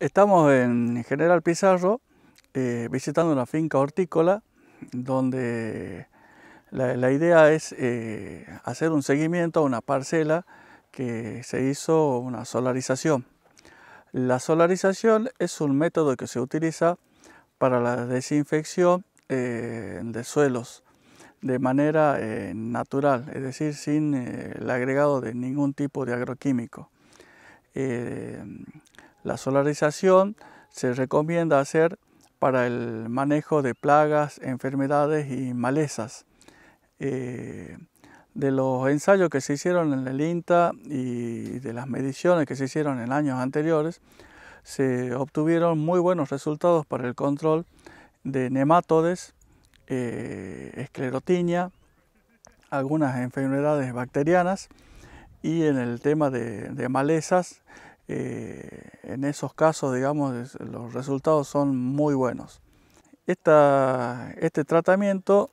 Estamos en General Pizarro eh, visitando una finca hortícola donde la, idea es eh, hacer un seguimiento a una parcela que se hizo una solarización. La solarización es un método que se utiliza para la desinfección eh, de suelos de manera natural, es decir, sin el agregado de ningún tipo de agroquímico. La solarización se recomienda hacer para el manejo de plagas, enfermedades y malezas. Eh, de los ensayos que se hicieron en el INTA y de las mediciones que se hicieron en años anteriores, se obtuvieron muy buenos resultados para el control de nematodes, eh, esclerotinia, algunas enfermedades bacterianas y en el tema de malezas eh, en esos casos, digamos, los resultados son muy buenos. este tratamiento,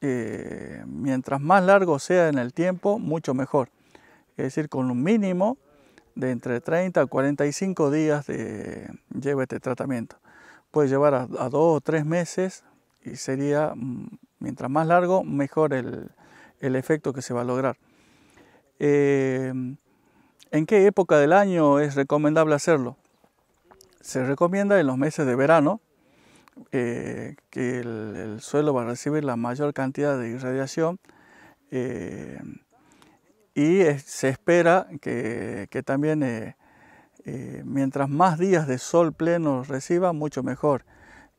eh, mientras más largo sea en el tiempo, mucho mejor. Es decir, con un mínimo de entre 30 a 45 días lleva este tratamiento. Puede llevar a, dos o tres meses y sería, mm, mientras más largo, mejor el, efecto que se va a lograr. Eh, ¿En qué época del año es recomendable hacerlo? Se recomienda en los meses de verano, eh, que el, suelo va a recibir la mayor cantidad de irradiación eh, y se espera que, también eh, mientras más días de sol pleno reciba, mucho mejor.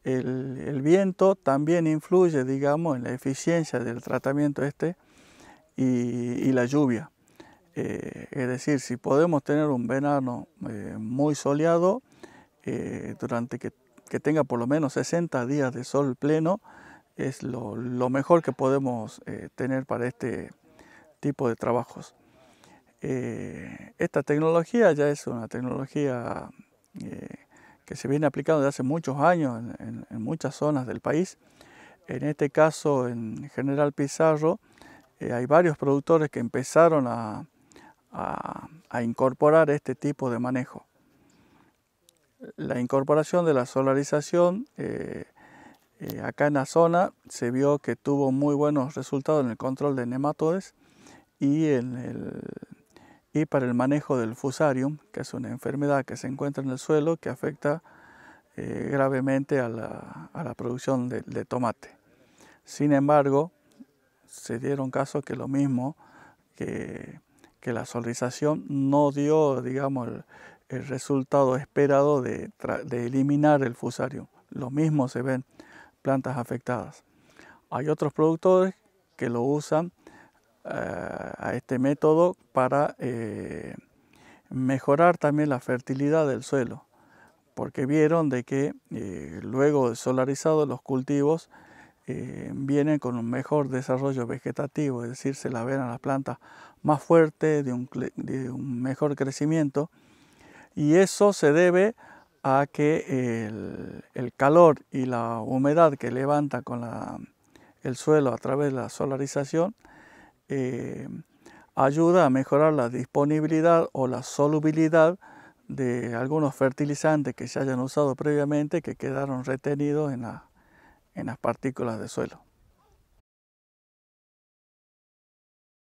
El, viento también influye, digamos, en la eficiencia del tratamiento este y la lluvia. Eh, es decir, si podemos tener un verano eh, muy soleado, eh, durante que, tenga por lo menos 60 días de sol pleno, es lo, mejor que podemos tener para este tipo de trabajos. esta tecnología ya es una tecnología que se viene aplicando desde hace muchos años en, en, muchas zonas del país. En este caso, en General Pizarro, hay varios productores que empezaron a, a, incorporar este tipo de manejo. La incorporación de la solarización eh, eh, acá en la zona se vio que tuvo muy buenos resultados en el control de nematodes y, en el, y para el manejo del fusarium, que es una enfermedad que se encuentra en el suelo que afecta eh, gravemente a la, a la producción de, de, tomate. Sin embargo, se dieron casos que lo mismo que que la solarización no dio, digamos, el, resultado esperado de, eliminar el fusario. Lo mismo se ven plantas afectadas. Hay otros productores que lo usan eh, a este método para eh, mejorar también la fertilidad del suelo, porque vieron de que eh, luego de solarizado los cultivos vienen con un mejor desarrollo vegetativo, es decir, se la ven a las plantas más fuerte, de un, mejor crecimiento. Y eso se debe a que el, calor y la humedad que levanta con el suelo a través de la solarización eh, ayuda a mejorar la disponibilidad o la solubilidad de algunos fertilizantes que se hayan usado previamente que quedaron retenidos en las partículas de suelo.